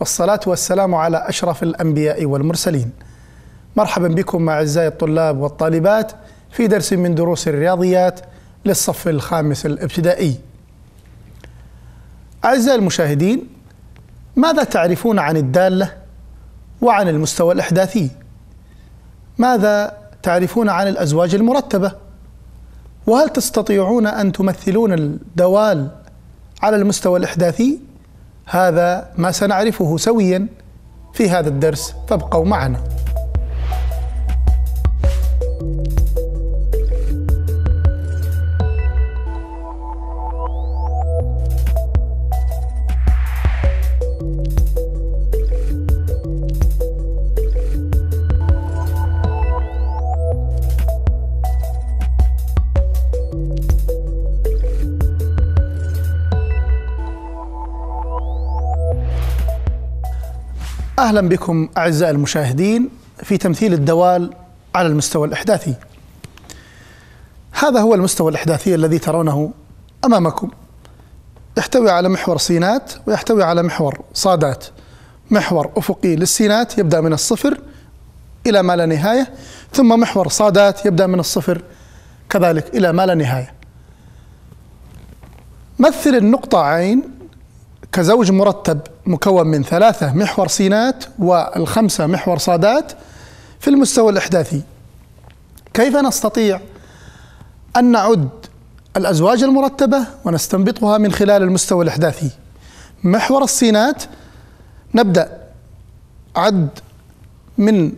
والصلاة والسلام على أشرف الأنبياء والمرسلين. مرحبا بكم أعزائي الطلاب والطالبات في درس من دروس الرياضيات للصف الخامس الابتدائي. أعزائي المشاهدين ماذا تعرفون عن الدالة وعن المستوى الإحداثي؟ ماذا تعرفون عن الأزواج المرتبة؟ وهل تستطيعون أن تمثلون الدوال على المستوى الإحداثي؟ هذا ما سنعرفه سويا في هذا الدرس. فابقوا معنا. أهلا بكم أعزائي المشاهدين في تمثيل الدوال على المستوى الإحداثي. هذا هو المستوى الإحداثي الذي ترونه أمامكم. يحتوي على محور سينات ويحتوي على محور صادات. محور أفقي للسينات يبدأ من الصفر إلى ما لا نهاية، ثم محور صادات يبدأ من الصفر كذلك إلى ما لا نهاية. مثل النقطة عين كزوج مرتب مكون من ثلاثة محور سينات والخمسة محور صادات في المستوى الإحداثي. كيف نستطيع أن نعد الأزواج المرتبة ونستنبطها من خلال المستوى الإحداثي؟ محور السينات نبدأ عد من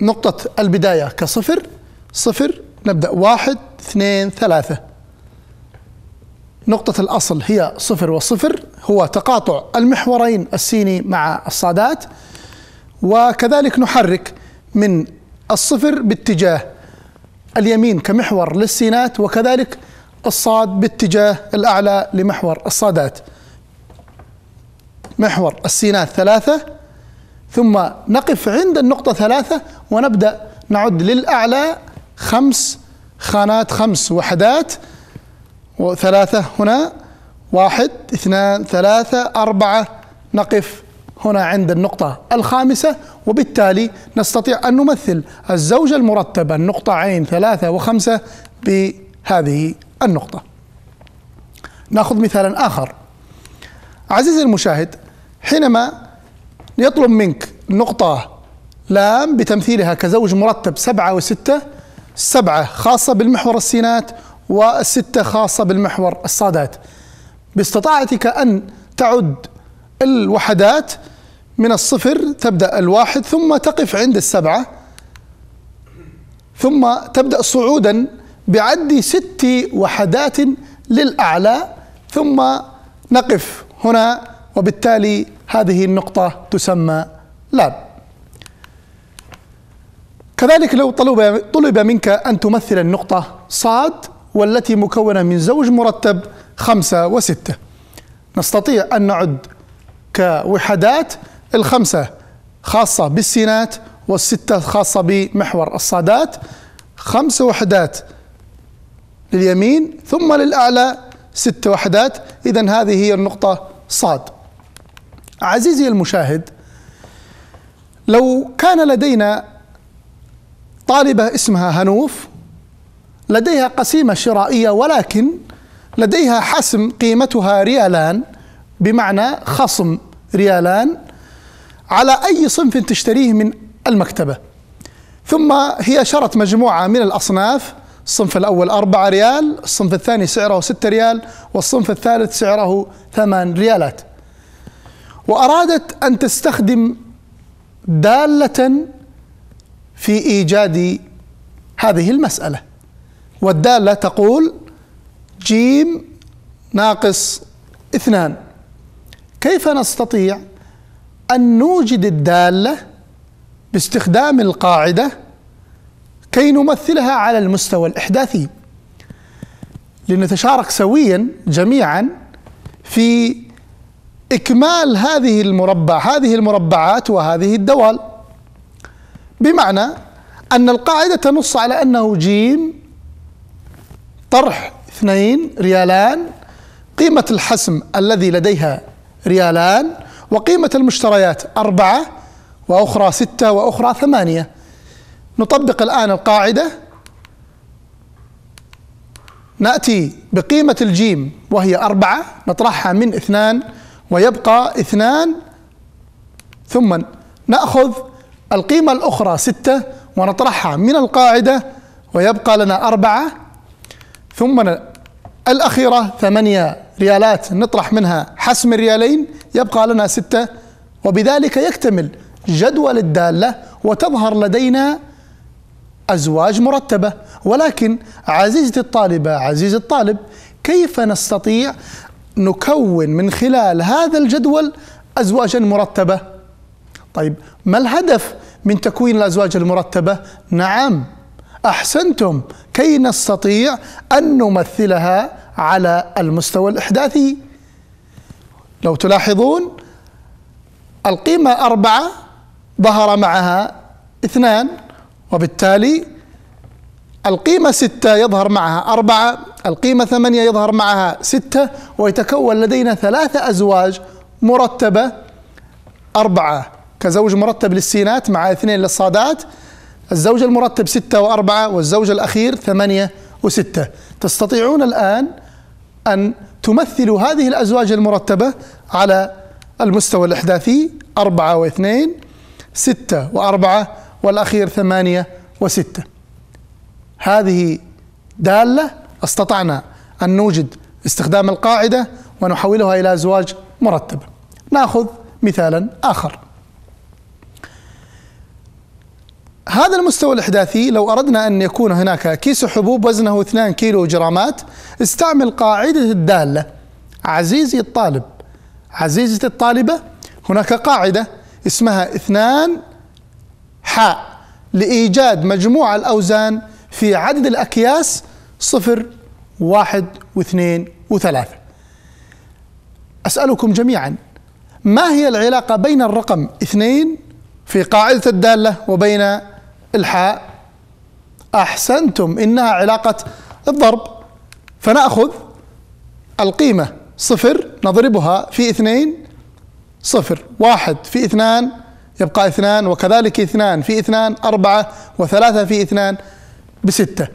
نقطة البداية كصفر صفر نبدأ واحد اثنين ثلاثة. نقطة الأصل هي صفر وصفر. هو تقاطع المحورين السيني مع الصادات وكذلك نحرك من الصفر باتجاه اليمين كمحور للسينات وكذلك الصاد باتجاه الأعلى لمحور الصادات. محور السينات ثلاثة ثم نقف عند النقطة ثلاثة ونبدأ نعد للأعلى خمس خانات خمس وحدات وثلاثة هنا. واحد اثنان ثلاثة أربعة. نقف هنا عند النقطة الخامسة وبالتالي نستطيع أن نمثل الزوجة المرتبة النقطة عين ثلاثة وخمسة بهذه النقطة. نأخذ مثالا آخر. عزيزي المشاهد حينما يطلب منك نقطة لام بتمثيلها كزوج مرتب سبعة وستة سبعة خاصة بالمحور السينات والستة خاصة بالمحور الصادات. باستطاعتك أن تعد الوحدات من الصفر تبدأ الواحد ثم تقف عند السبعة ثم تبدأ صعودا بعد ست وحدات للأعلى ثم نقف هنا وبالتالي هذه النقطة تسمى لاب. كذلك لو طلب طلب منك أن تمثل النقطة صاد والتي مكونة من زوج مرتب خمسة وستة. نستطيع أن نعد كوحدات الخمسة خاصة بالسينات والستة خاصة بمحور الصادات. خمس وحدات لليمين ثم للأعلى ست وحدات. إذا هذه هي النقطة صاد. عزيزي المشاهد لو كان لدينا طالبة اسمها هنوف لديها قسيمة شرائية ولكن لديها حسم قيمتها ريالان بمعنى خصم ريالان على أي صنف تشتريه من المكتبة. ثم هي شرت مجموعة من الأصناف الصنف الأول أربعة ريال الصنف الثاني سعره ستة ريال والصنف الثالث سعره ثمان ريالات. وأرادت أن تستخدم دالة في إيجاد هذه المسألة. والدالة تقول جيم ناقص اثنان. كيف نستطيع أن نوجد الدالة باستخدام القاعدة كي نمثلها على المستوى الإحداثي؟ لنتشارك سويا جميعا في إكمال هذه المربع هذه المربعات وهذه الدوال. بمعنى أن القاعدة تنص على أنه جيم طرح اثنين ريالان. قيمة الحسم الذي لديها ريالان وقيمة المشتريات أربعة وأخرى ستة وأخرى ثمانية. نطبق الآن القاعدة. نأتي بقيمة الجيم وهي أربعة نطرحها من اثنان ويبقى اثنان. ثم نأخذ القيمة الأخرى ستة ونطرحها من القاعدة ويبقى لنا أربعة. ثم الأخيرة ثمانية ريالات نطرح منها حسم الريالين يبقى لنا ستة. وبذلك يكتمل جدول الدالة وتظهر لدينا أزواج مرتبة. ولكن عزيزتي الطالبة عزيزي الطالب كيف نستطيع نكون من خلال هذا الجدول أزواجا مرتبة؟ طيب ما الهدف من تكوين الأزواج المرتبة؟ نعم. أحسنتم كي نستطيع أن نمثلها على المستوى الإحداثي. لو تلاحظون القيمة أربعة ظهر معها اثنان وبالتالي القيمة ستة يظهر معها أربعة القيمة ثمانية يظهر معها ستة ويتكون لدينا ثلاثة أزواج مرتبة أربعة. كزوج مرتب للسينات مع اثنين للصادات الزوج المرتب ستة وأربعة والزوج الأخير ثمانية وستة. تستطيعون الآن أن تمثلوا هذه الأزواج المرتبة على المستوى الإحداثي أربعة واثنين ستة وأربعة والأخير ثمانية وستة. هذه دالة استطعنا أن نوجد استخدام القاعدة ونحولها إلى أزواج مرتبة. نأخذ مثالا آخر. هذا المستوى الإحداثي لو أردنا أن يكون هناك كيس حبوب وزنه 2 كيلو جرامات استعمل قاعدة الدالة. عزيزي الطالب عزيزتي الطالبة هناك قاعدة اسمها اثنان حاء لإيجاد مجموع الأوزان في عدد الأكياس صفر واحد واثنين وثلاثة. أسألكم جميعا ما هي العلاقة بين الرقم اثنين في قاعدة الدالة وبين الحاء أحسنتم إنها علاقة الضرب. فنأخذ القيمة صفر نضربها في اثنين صفر. واحد في اثنان يبقى اثنان وكذلك اثنان في اثنان أربعة وثلاثة في اثنان بستة.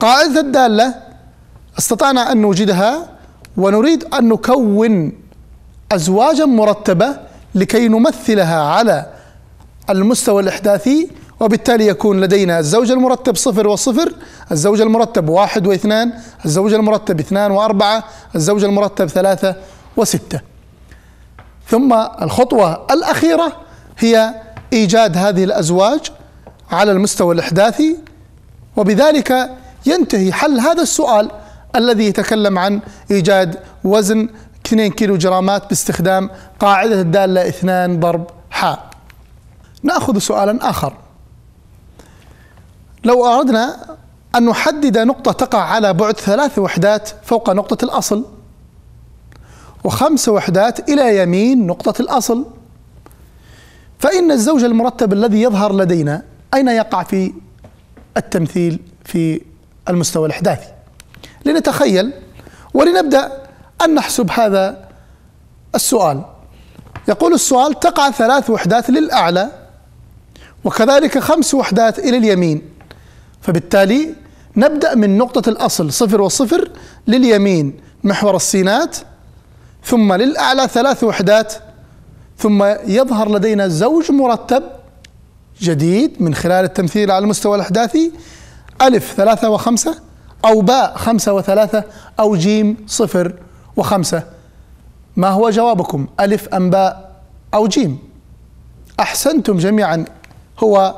قاعدة الدالة استطعنا أن نوجدها ونريد أن نكون أزواجا مرتبة لكي نمثلها على المستوى الإحداثي وبالتالي يكون لدينا الزوج المرتب صفر وصفر الزوج المرتب واحد واثنان الزوج المرتب اثنان وأربعة الزوج المرتب ثلاثة وستة. ثم الخطوة الأخيرة هي إيجاد هذه الأزواج على المستوى الإحداثي وبذلك ينتهي حل هذا السؤال الذي يتكلم عن إيجاد وزن 2 كيلو جرامات باستخدام قاعدة الدالة 2 ضرب حاء. نأخذ سؤالا آخر. لو أردنا أن نحدد نقطة تقع على بعد ثلاث وحدات فوق نقطة الأصل وخمس وحدات إلى يمين نقطة الأصل فإن الزوج المرتب الذي يظهر لدينا أين يقع في التمثيل في المستوى الإحداثي؟ لنتخيل ولنبدأ أن نحسب هذا السؤال. يقول السؤال تقع ثلاث وحدات للأعلى وكذلك خمس وحدات إلى اليمين. فبالتالي نبدأ من نقطة الأصل صفر وصفر لليمين محور السينات ثم للأعلى ثلاث وحدات ثم يظهر لدينا زوج مرتب جديد من خلال التمثيل على المستوى الأحداثي ألف ثلاثة وخمسة أو باء خمسة وثلاثة أو جيم صفر وخمسة. ما هو جوابكم؟ ألف أم باء أو جيم. أحسنتم جميعا. هو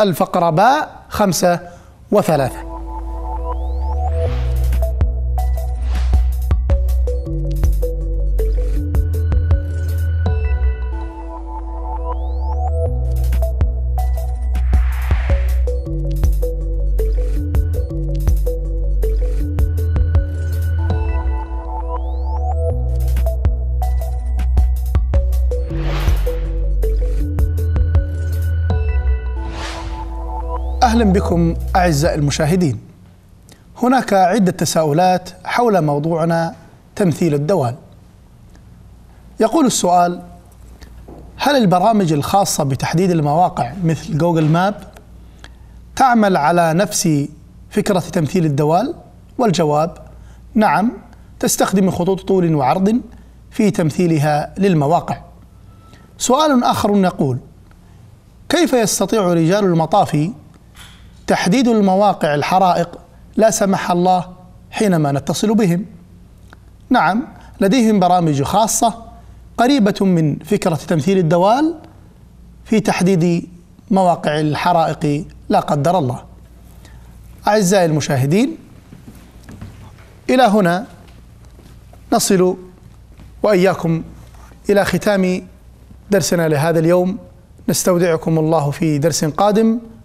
الفقرة باء خمسة وثلاثة. أهلا بكم أعزائي المشاهدين. هناك عدة تساؤلات حول موضوعنا تمثيل الدوال. يقول السؤال: هل البرامج الخاصة بتحديد المواقع مثل جوجل ماب تعمل على نفس فكرة تمثيل الدوال؟ والجواب: نعم تستخدم خطوط طول وعرض في تمثيلها للمواقع. سؤال آخر يقول: كيف يستطيع رجال المطافي تحديد المواقع الحرائق لا سمح الله حينما نتصل بهم. نعم لديهم برامج خاصة قريبة من فكرة تمثيل الدوال في تحديد مواقع الحرائق لا قدر الله. أعزائي المشاهدين إلى هنا نصل وإياكم إلى ختام درسنا لهذا اليوم. نستودعكم الله في درس قادم.